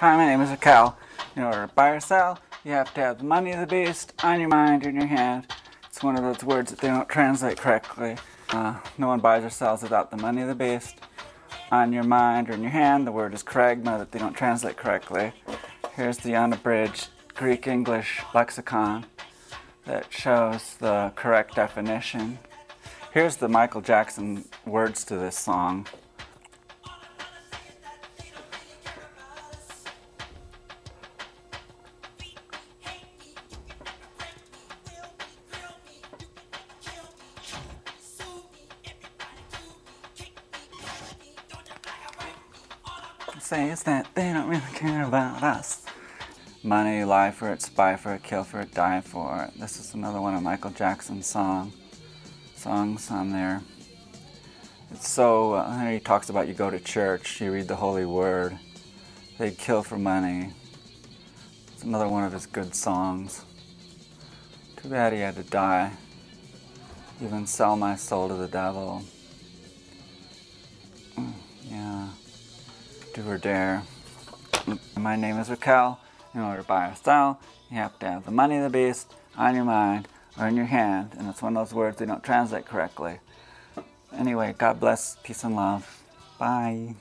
Hi, my name is Raquel. In order to buy or sell, you have to have the money of the beast on your mind or in your hand. It's one of those words that they don't translate correctly. Uh, no one buys or sells without the money of the beast on your mind or in your hand. The word is charagma that they don't translate correctly. Here's the unabridged Greek English lexicon that shows the correct definition. Here's the Michael Jackson words to this song. Says that they don't really care about us. Money, lie for it, spy for it, kill for it, die for it. This is another one of Michael Jackson's song songs on there. It's so uh, he talks about you go to church, you read the holy word. They'd kill for money. It's another one of his good songs. Too bad he had to die. Even sell my soul to the devil. Mm. Do or dare. My name is Raquel. In order to buy or sell, you have to have the money of the beast on your mind or in your hand, and it's one of those words they don't translate correctly. Anyway, God bless, peace and love. Bye.